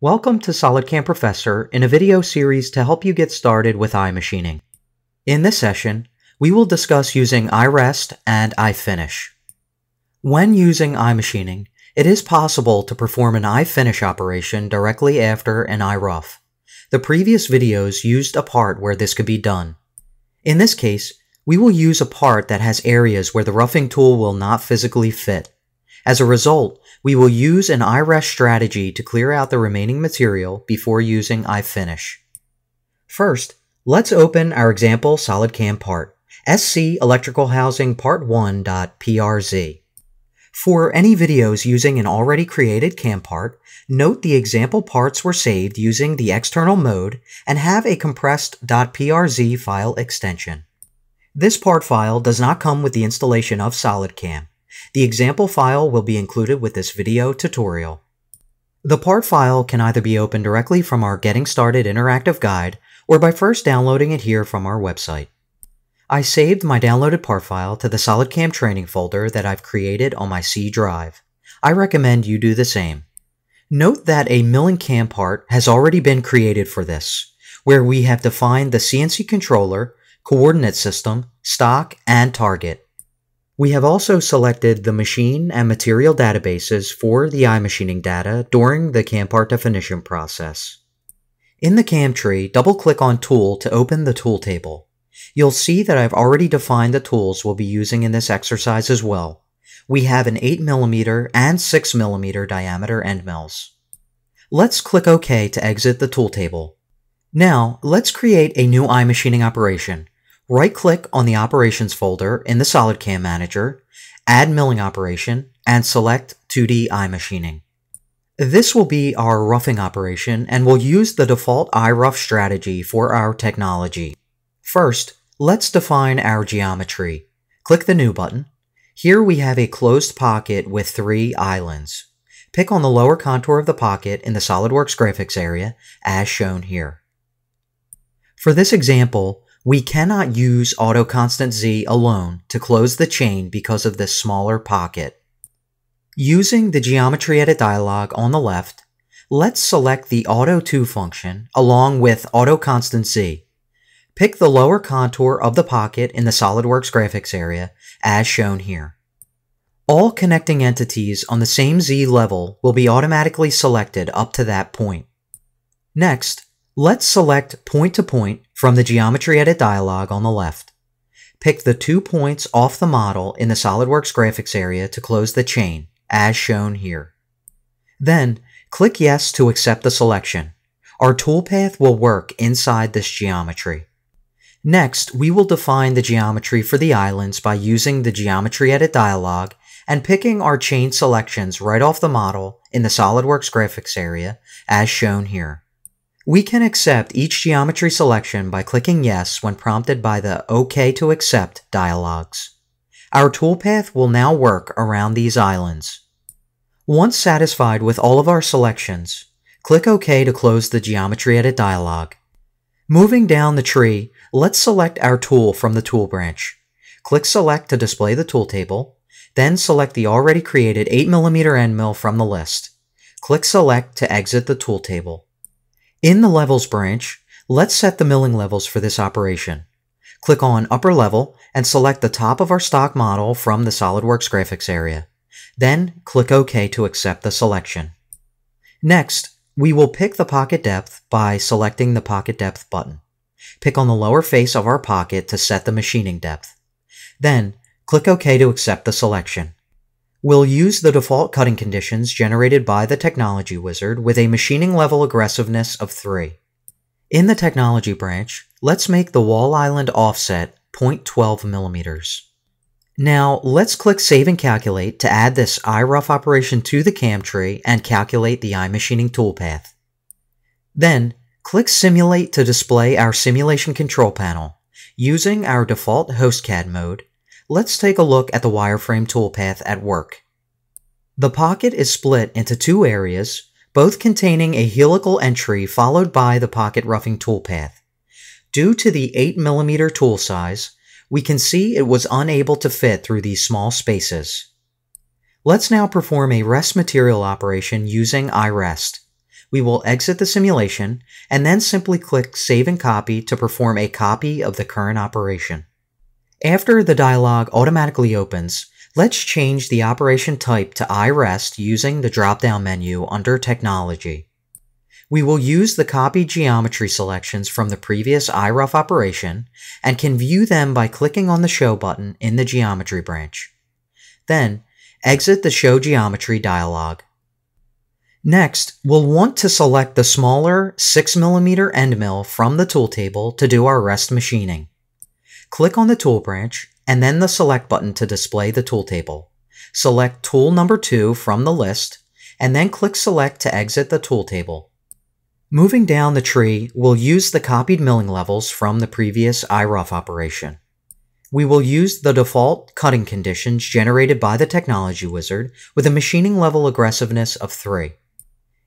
Welcome to SolidCAM Professor in a video series to help you get started with iMachining. In this session, we will discuss using iRest and iFinish. When using iMachining, it is possible to perform an iFinish operation directly after an iRough. The previous videos used a part where this could be done. In this case, we will use a part that has areas where the roughing tool will not physically fit. As a result, we will use an iRest strategy to clear out the remaining material before using iFinish. First, let's open our example SolidCAM part, SC Electrical Housing Part 1.prz. For any videos using an already created CAM part, note the example parts were saved using the external mode and have a compressed .prz file extension. This part file does not come with the installation of SolidCAM. The example file will be included with this video tutorial. The part file can either be opened directly from our Getting Started interactive guide or by first downloading it here from our website. I saved my downloaded part file to the SolidCAM training folder that I've created on my C drive. I recommend you do the same. Note that a milling cam part has already been created for this, where we have defined the CNC controller, coordinate system, stock, and target. We have also selected the machine and material databases for the iMachining data during the CAM part definition process. In the CAM tree, double-click on Tool to open the tool table. You'll see that I've already defined the tools we'll be using in this exercise as well. We have an 8mm and 6mm diameter end mills. Let's click OK to exit the tool table. Now, let's create a new iMachining operation right-click on the Operations folder in the SolidCAM Manager, add milling operation, and select 2D machining. This will be our roughing operation and we'll use the default iRough strategy for our technology. First, let's define our geometry. Click the New button. Here we have a closed pocket with three islands. Pick on the lower contour of the pocket in the SOLIDWORKS graphics area, as shown here. For this example, we cannot use auto constant Z alone to close the chain because of this smaller pocket. Using the geometry edit dialog on the left, let's select the auto to function along with auto constant Z. Pick the lower contour of the pocket in the SOLIDWORKS graphics area as shown here. All connecting entities on the same Z level will be automatically selected up to that point. Next, Let's select point to point from the Geometry Edit dialog on the left. Pick the two points off the model in the SOLIDWORKS graphics area to close the chain, as shown here. Then, click Yes to accept the selection. Our toolpath will work inside this geometry. Next, we will define the geometry for the islands by using the Geometry Edit dialog and picking our chain selections right off the model in the SOLIDWORKS graphics area, as shown here. We can accept each geometry selection by clicking Yes when prompted by the OK to Accept dialogs. Our toolpath will now work around these islands. Once satisfied with all of our selections, click OK to close the Geometry Edit dialog. Moving down the tree, let's select our tool from the tool branch. Click Select to display the tool table, then select the already created 8mm end mill from the list. Click Select to exit the tool table. In the Levels branch, let's set the milling levels for this operation. Click on Upper Level and select the top of our stock model from the SOLIDWORKS graphics area. Then click OK to accept the selection. Next, we will pick the pocket depth by selecting the Pocket Depth button. Pick on the lower face of our pocket to set the machining depth. Then, click OK to accept the selection. We'll use the default cutting conditions generated by the Technology Wizard with a machining level aggressiveness of 3. In the Technology branch, let's make the wall island offset 0.12 millimeters. Now, let's click Save and Calculate to add this iRough operation to the CAM tree and calculate the iMachining toolpath. Then, click Simulate to display our simulation control panel. Using our default HostCAD mode, let's take a look at the wireframe toolpath at work. The pocket is split into two areas, both containing a helical entry followed by the pocket roughing toolpath. Due to the 8mm tool size, we can see it was unable to fit through these small spaces. Let's now perform a rest material operation using iRest. we will exit the simulation and then simply click Save and Copy to perform a copy of the current operation. After the dialog automatically opens, let's change the operation type to iRest using the drop-down menu under Technology. We will use the copied geometry selections from the previous iRough operation and can view them by clicking on the Show button in the Geometry branch. Then, exit the Show Geometry dialog. Next, we'll want to select the smaller 6mm end mill from the tool table to do our rest machining. Click on the tool branch and then the select button to display the tool table. Select tool number 2 from the list and then click select to exit the tool table. Moving down the tree, we'll use the copied milling levels from the previous iRough operation. We will use the default cutting conditions generated by the Technology Wizard with a machining level aggressiveness of 3.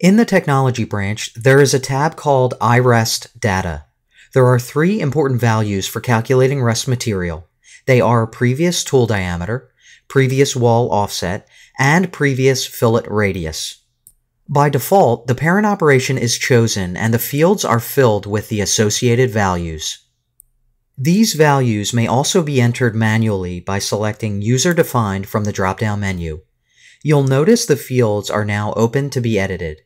In the Technology branch, there is a tab called iRest Data. There are three important values for calculating rest material. They are previous tool diameter, previous wall offset, and previous fillet radius. By default, the parent operation is chosen and the fields are filled with the associated values. These values may also be entered manually by selecting User Defined from the drop-down menu. You'll notice the fields are now open to be edited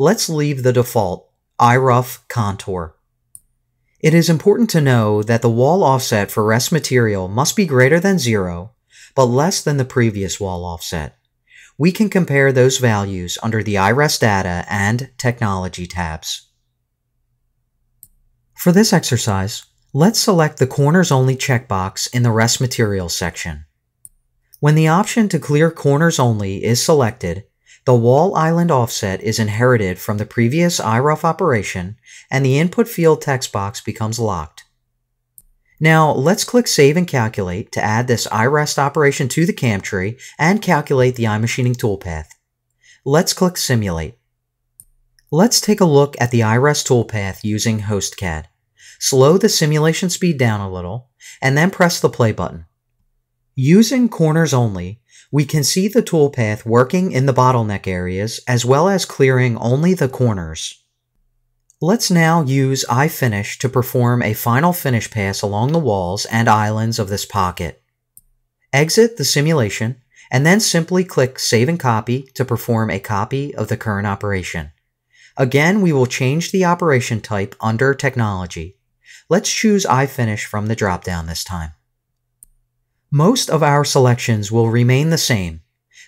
let's leave the default iRough contour. It is important to know that the wall offset for rest material must be greater than zero, but less than the previous wall offset. We can compare those values under the iRest Data and Technology tabs. For this exercise, let's select the Corners Only checkbox in the Rest Materials section. When the option to clear corners only is selected, the wall island offset is inherited from the previous iRough operation, and the input field text box becomes locked. Now, let's click Save and Calculate to add this iRest operation to the cam tree and calculate the iMachining toolpath. Let's click Simulate. Let's take a look at the iRest toolpath using HostCAD. Slow the simulation speed down a little, and then press the play button. Using corners only, we can see the toolpath working in the bottleneck areas as well as clearing only the corners. Let's now use iFinish to perform a final finish pass along the walls and islands of this pocket. Exit the simulation and then simply click Save and Copy to perform a copy of the current operation. Again, we will change the operation type under Technology. Let's choose iFinish from the dropdown this time. Most of our selections will remain the same,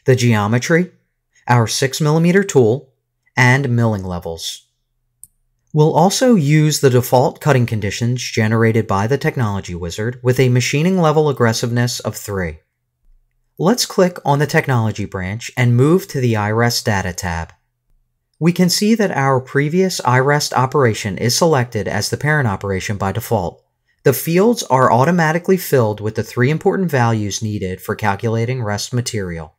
the geometry, our 6mm tool, and milling levels. We'll also use the default cutting conditions generated by the Technology Wizard with a machining level aggressiveness of 3. Let's click on the Technology branch and move to the iRest Data tab. We can see that our previous iRest operation is selected as the parent operation by default. The fields are automatically filled with the three important values needed for calculating rest material.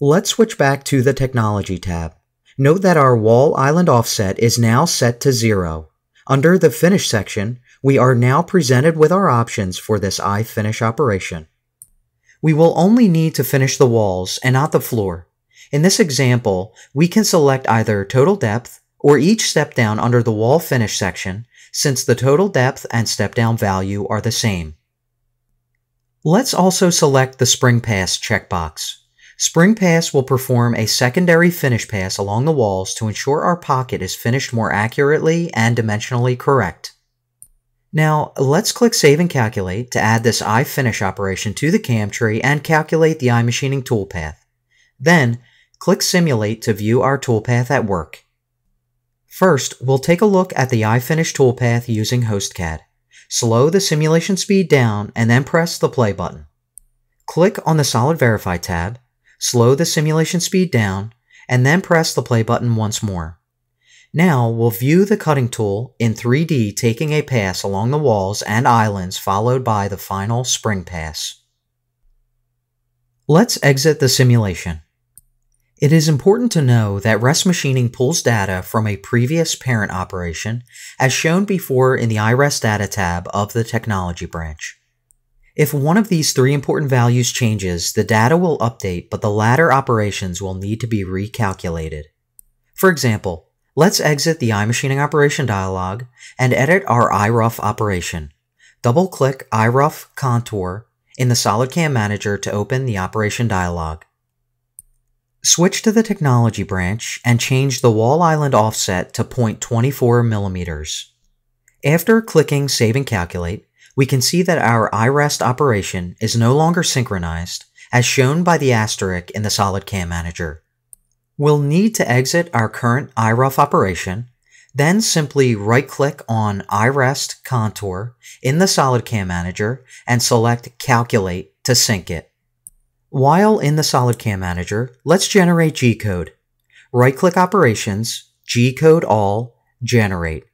Let's switch back to the Technology tab. Note that our wall island offset is now set to zero. Under the Finish section, we are now presented with our options for this iFinish operation. We will only need to finish the walls and not the floor. In this example, we can select either total depth or each step down under the wall finish section since the total depth and step down value are the same. Let's also select the Spring Pass checkbox. Spring Pass will perform a secondary finish pass along the walls to ensure our pocket is finished more accurately and dimensionally correct. Now, let's click Save and Calculate to add this iFinish operation to the cam tree and calculate the iMachining toolpath. Then, click Simulate to view our toolpath at work. First, we'll take a look at the iFinish toolpath using HostCAD. Slow the simulation speed down and then press the play button. Click on the Solid Verify tab, slow the simulation speed down, and then press the play button once more. Now we'll view the cutting tool in 3D taking a pass along the walls and islands followed by the final spring pass. Let's exit the simulation. It is important to know that rest machining pulls data from a previous parent operation, as shown before in the iRest Data tab of the Technology branch. If one of these three important values changes, the data will update, but the latter operations will need to be recalculated. For example, Let's exit the iMachining operation dialog and edit our iRough operation. Double-click iRough Contour in the SolidCAM Manager to open the operation dialog. Switch to the Technology branch and change the wall island offset to 0.24 millimeters. After clicking Save and Calculate, we can see that our iRest operation is no longer synchronized, as shown by the asterisk in the SolidCAM Manager. We'll need to exit our current iRough operation, then simply right-click on iRest Contour in the SolidCAM Manager and select Calculate to sync it. While in the SolidCAM Manager, let's generate G-code. Right-click Operations, G-code All, Generate.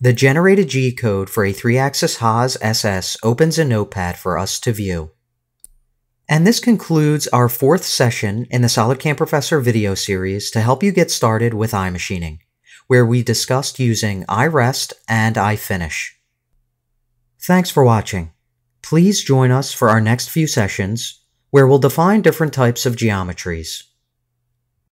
The generated G-code for a 3-axis Haas SS opens a notepad for us to view. And this concludes our fourth session in the SolidCAM Professor video series to help you get started with iMachining, where we discussed using iRest and iFinish. Thanks for watching. Please join us for our next few sessions, where we'll define different types of geometries.